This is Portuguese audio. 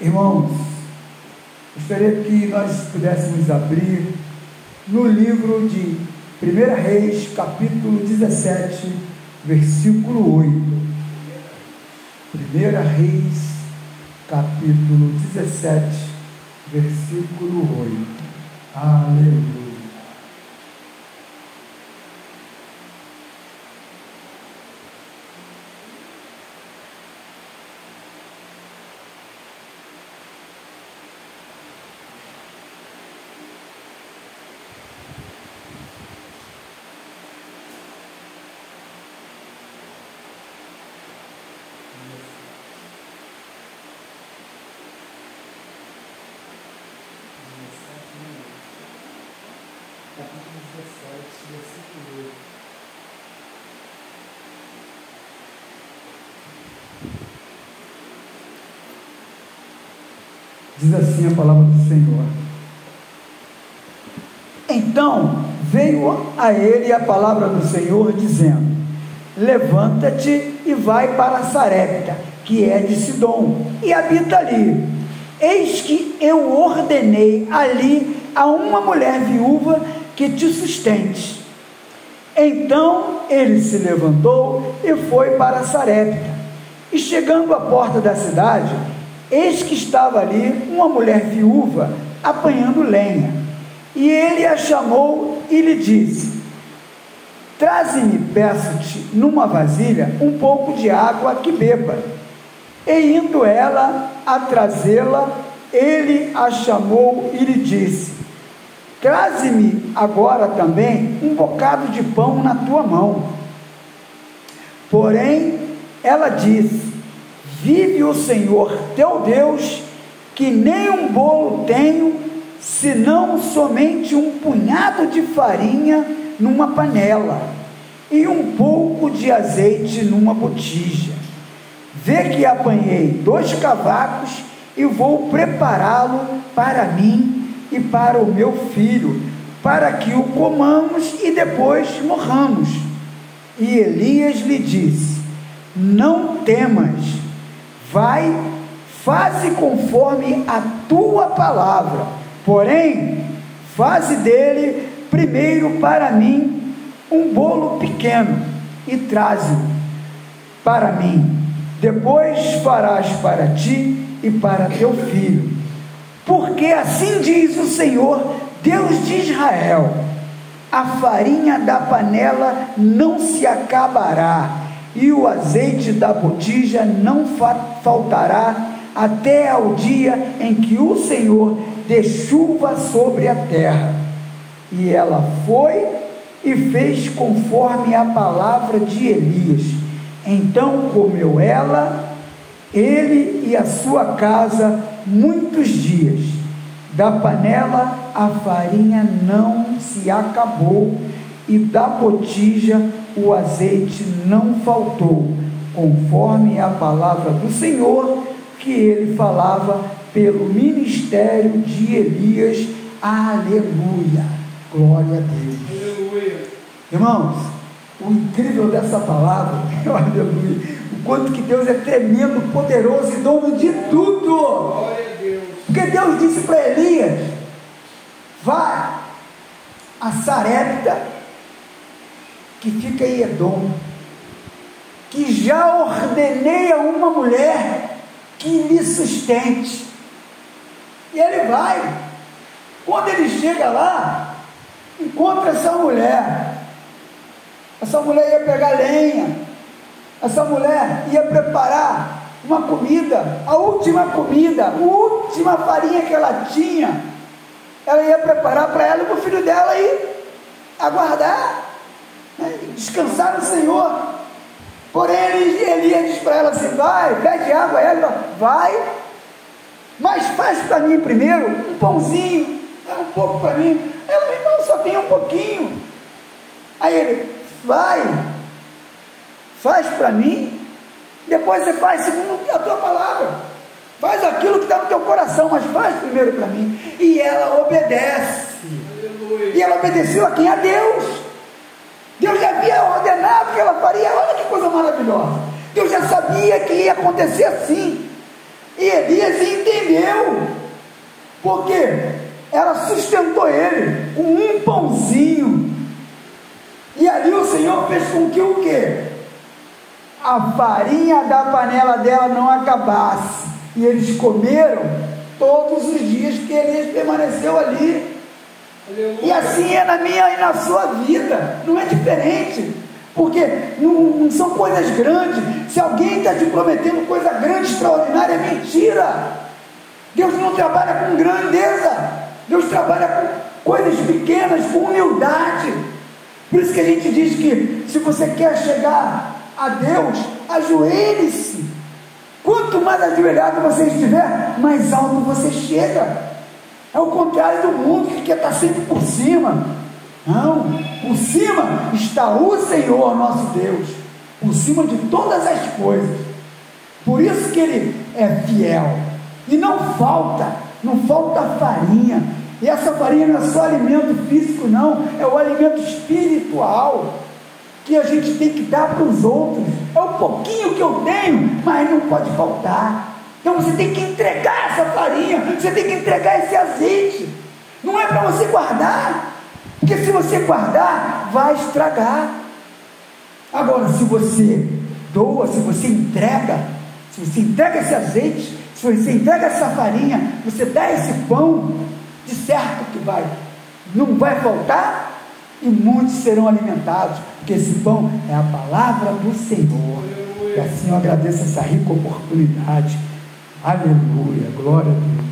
Irmãos, gostaria que nós pudéssemos abrir no livro de 1 Reis, capítulo 17, versículo 8. 1 Reis, capítulo 17, versículo 8. Aleluia. Diz assim a palavra do Senhor. Então veio a ele a palavra do Senhor, dizendo: Levanta-te e vai para Sarepta, que é de Sidom, e habita ali. Eis que eu ordenei ali a uma mulher viúva que te sustente. Então ele se levantou e foi para Sarepta. E chegando à porta da cidade, Eis que estava ali uma mulher viúva apanhando lenha. E ele a chamou e lhe disse: Traze-me, peço-te, numa vasilha, um pouco de água que beba. E indo ela a trazê-la, ele a chamou e lhe disse: Traze-me agora também um bocado de pão na tua mão. Porém, ela disse: Vive o Senhor teu Deus, que nem um bolo tenho, senão somente um punhado de farinha numa panela e um pouco de azeite numa botija. Vê que apanhei dois cavacos e vou prepará-lo para mim e para o meu filho, para que o comamos e depois morramos. E Elias lhe disse: Não temas Vai, faze conforme a tua palavra, porém, faze dele primeiro para mim um bolo pequeno e traze-o para mim. Depois farás para ti e para teu filho. Porque assim diz o Senhor, Deus de Israel: a farinha da panela não se acabará e o azeite da botija não faltará até ao dia em que o Senhor dê chuva sobre a terra. E ela foi e fez conforme a palavra de Elias. Então comeu ela, ele e a sua casa muitos dias. Da panela a farinha não se acabou, e da botija o azeite não faltou, conforme a palavra do Senhor que ele falava pelo ministério de Elias. Aleluia! Glória a Deus. Aleluia. Irmãos, o incrível dessa palavra, aleluia, o quanto que Deus é tremendo, poderoso e dono de tudo. Porque Deus disse para Elias: vá a Sarepta que fica em Edom, que já ordenei a uma mulher que lhe sustente. E ele vai. Quando ele chega lá, encontra essa mulher. Essa mulher ia pegar lenha. Essa mulher ia preparar uma comida, a última comida, a última farinha que ela tinha. Ela ia preparar para ela e para o filho dela e aguardar né? descansar no Senhor. Porém, Elias diz para ela assim: vai, pede água, ela vai, mas faz para mim primeiro um pãozinho, dá um pouco para mim. Ela, irmão, só tem um pouquinho. Aí ele, vai, faz para mim, depois você faz segundo a tua palavra. Faz aquilo que está no teu coração, mas faz primeiro para mim. E ela obedece. Aleluia. E ela obedeceu a quem? A Deus. Deus já havia ordenado que ela faria. Olha que coisa maravilhosa. Deus já sabia que ia acontecer assim. E Elias entendeu, porque ela sustentou ele com um pãozinho. E ali o Senhor fez com que o quê? A farinha da panela dela não acabasse. E eles comeram todos os dias que Elias permaneceu ali. E assim é na minha e na sua vida, não é diferente, porque não, não são coisas grandes. Se alguém está te prometendo coisa grande, extraordinária, é mentira. Deus não trabalha com grandeza, Deus trabalha com coisas pequenas, com humildade. Por isso que a gente diz que se você quer chegar a Deus, ajoelhe-se. Quanto mais ajoelhado você estiver, mais alto você chega. É o contrário do mundo que quer estar sempre por cima. Não, por cima está o Senhor nosso Deus, por cima de todas as coisas. Por isso que Ele é fiel. E não falta, não falta farinha. E essa farinha não é só alimento físico, não, é o alimento espiritual que a gente tem que dar para os outros. É o pouquinho que eu tenho, mas não pode faltar. Então você tem que entregar essa farinha, você tem que entregar esse azeite. Não é para você guardar, porque se você guardar, vai estragar. Agora, se você doa, se você entrega, se você entrega esse azeite, se você entrega essa farinha, você dá esse pão, de certo que vai, não vai faltar e muitos serão alimentados, porque esse pão é a palavra do Senhor. E assim eu agradeço essa rica oportunidade Aleluia, glória a Deus.